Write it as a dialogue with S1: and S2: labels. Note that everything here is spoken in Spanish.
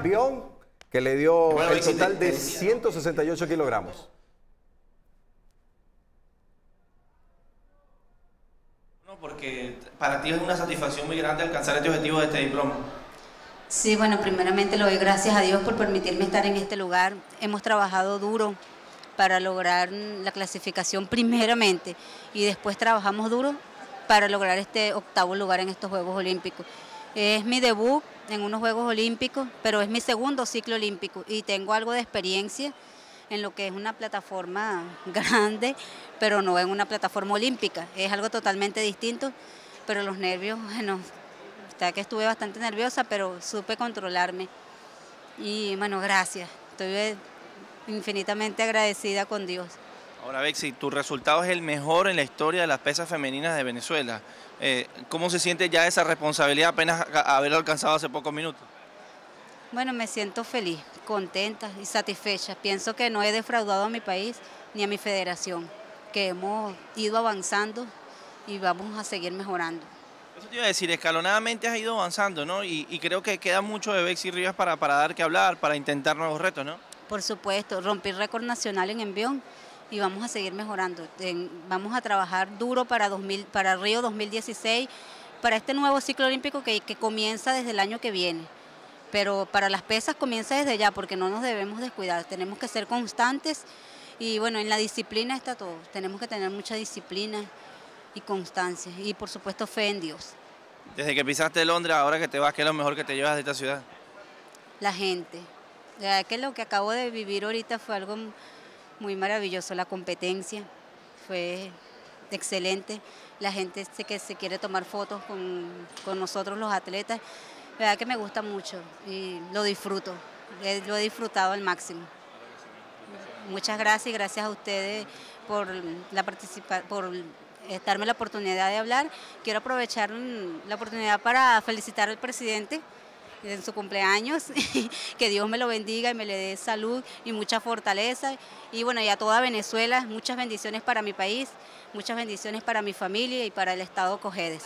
S1: campeón que le dio
S2: Bueno,
S1: el total de
S2: te decía,
S1: 168 kilogramos.
S2: No, porque para ti es una satisfacción muy grande alcanzar este objetivo de este diploma.
S3: Sí, bueno, primeramente le doy gracias a Dios por permitirme estar en este lugar. Hemos trabajado duro para lograr la clasificación primeramente y después trabajamos duro para lograr este octavo lugar en estos Juegos Olímpicos. Es mi debut en unos Juegos Olímpicos, pero es mi segundo ciclo olímpico y tengo algo de experiencia en lo que es una plataforma grande, pero no en una plataforma olímpica. Es algo totalmente distinto, pero los nervios, bueno, Está que estuve bastante nerviosa, pero supe controlarme. Y bueno, gracias. Estoy eh, infinitamente agradecida con Dios.
S2: Ahora, Bexi, tu resultado es el mejor en la historia de las pesas femeninas de Venezuela. Eh, ¿Cómo se siente ya esa responsabilidad apenas haberlo alcanzado hace pocos minutos?
S3: Bueno, me siento feliz, contenta y satisfecha. Pienso que no he defraudado a mi país ni a mi federación, que hemos ido avanzando y vamos a seguir mejorando.
S2: Eso te iba a decir, escalonadamente has ido avanzando, ¿no? Y, y creo que queda mucho de Bexi Rivas para, para dar que hablar, para intentar nuevos retos, ¿no?
S3: Por supuesto, rompí récord nacional en envión y vamos a seguir mejorando. Vamos a trabajar duro para, 2000, para Río 2016, para este nuevo ciclo olímpico que, que comienza desde el año que viene. Pero para las pesas comienza desde ya porque no nos debemos descuidar, tenemos que ser constantes y bueno, en la disciplina está todo. Tenemos que tener mucha disciplina y constancia y por supuesto fe en Dios.
S2: Desde que pisaste Londres, ahora que te vas, ¿qué es lo mejor que te llevas de esta ciudad?
S3: la gente. Verdad que lo que acabo de vivir ahorita fue algo muy maravilloso, la competencia fue excelente, la gente que se quiere tomar fotos con, con nosotros los atletas, verdad que me gusta mucho y lo disfruto, eh, lo he disfrutado al máximo. Muchas gracias y gracias a ustedes por la participa por darme la oportunidad de hablar. Quiero aprovechar la oportunidad para felicitar al presidente en su cumpleaños, que Dios me lo bendiga y me le dé salud y mucha fortaleza. Y bueno, y a toda Venezuela, muchas bendiciones para mi país, muchas bendiciones para mi familia y para el Estado Cojedes.